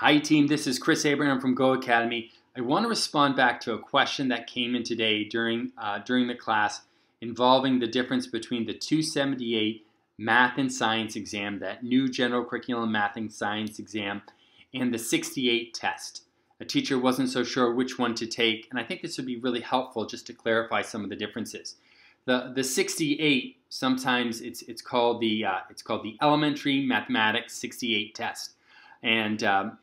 Hi team, this is Chris Abraham from GOHacademy. I want to respond back to a question that came in today during, uh, during the class involving the difference between the 278 Math and Science exam, that new General Curriculum Math and Science exam, and the 68 test. A teacher wasn't so sure which one to take, and I think this would be really helpful just to clarify some of the differences. The, the 68, sometimes it's, it's, called the, uh, it's called the Elementary Mathematics 68 test. And um,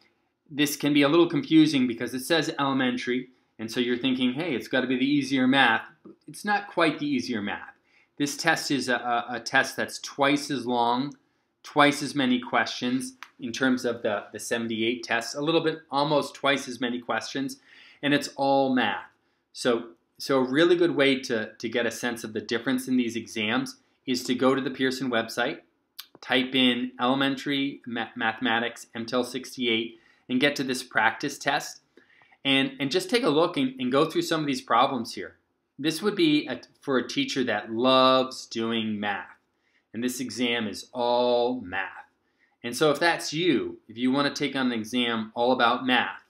this can be a little confusing because it says elementary, and so you're thinking, hey, it's got to be the easier math. It's not quite the easier math. This test is a, a, test that's twice as long, twice as many questions in terms of the, the 78 tests, a little bit, almost twice as many questions, and it's all math. So, so a really good way to, to get a sense of the difference in these exams is to go to the Pearson website, type in elementary mathematics MTEL 68, and get to this practice test and, and just take a look and, and go through some of these problems here. This would be a, for a teacher that loves doing math. And this exam is all math. And so if that's you, if you want to take on an exam all about math,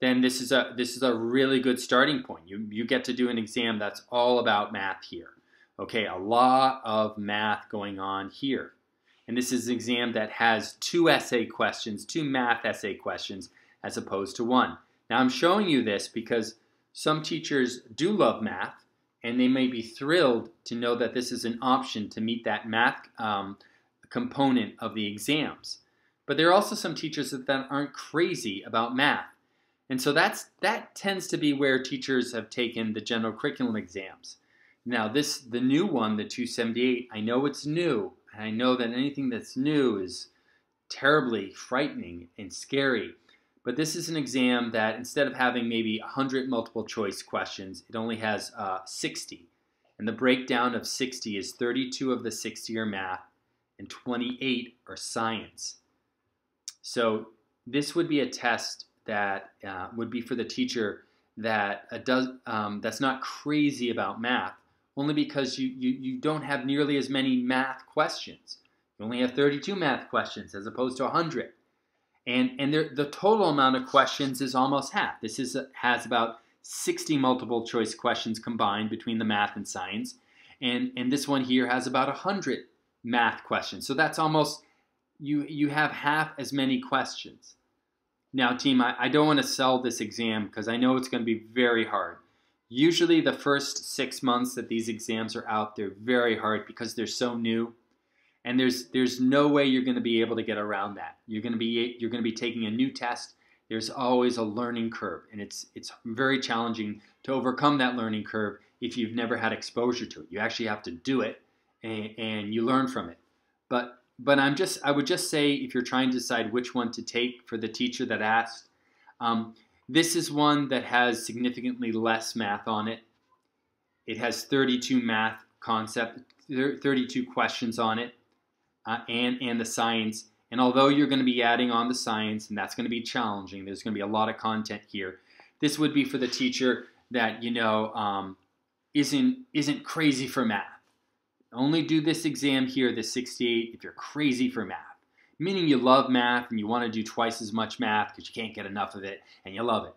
then this is a this is a really good starting point. You you get to do an exam that's all about math here. Okay, a lot of math going on here. And this is an exam that has two essay questions, two math essay questions, as opposed to one. Now I'm showing you this because some teachers do love math, and they may be thrilled to know that this is an option to meet that math um, component of the exams. But there are also some teachers that aren't crazy about math. And so that's that tends to be where teachers have taken the general curriculum exams. Now this the new one, the 278, I know it's new, and I know that anything that's new is terribly frightening and scary. But this is an exam that instead of having maybe 100 multiple choice questions, it only has uh, 60. And the breakdown of 60 is 32 of the 60 are math and 28 are science. So this would be a test that uh, would be for the teacher that uh, does um, that's not crazy about math, only because you, you, you don't have nearly as many math questions. You only have 32 math questions as opposed to 100. And, and there, the total amount of questions is almost half. This is has about 60 multiple choice questions combined between the math and science. And, and this one here has about 100 math questions. So that's almost, you, you have half as many questions. Now, team, I, I don't want to sell this exam because I know it's going to be very hard. Usually the first six months that these exams are out, they're very hard because they're so new. And there's there's no way you're going to be able to get around that. You're going to be you're going to be taking a new test. There's always a learning curve, and it's it's very challenging to overcome that learning curve if you've never had exposure to it. You actually have to do it, and, and you learn from it. But but I'm just I would just say if you're trying to decide which one to take for the teacher that asked, um, this is one that has significantly less math on it. It has 32 math concept, 32 questions on it, uh, and, and the science. And although you're going to be adding on the science, and that's going to be challenging, there's going to be a lot of content here. This would be for the teacher that, you know, um, isn't, isn't crazy for math. Only do this exam here, the 68, if you're crazy for math meaning you love math and you want to do twice as much math because you can't get enough of it and you love it.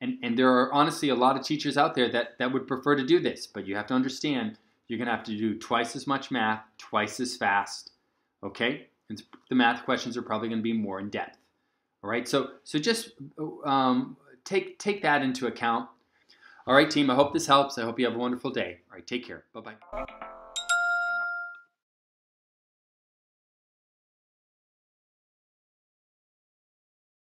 And, and there are honestly a lot of teachers out there that, that would prefer to do this, but you have to understand you're going to have to do twice as much math, twice as fast, okay? And the math questions are probably going to be more in depth. All right, so so just um, take take that into account. All right, team. I hope this helps. I hope you have a wonderful day. All right, take care. Bye bye.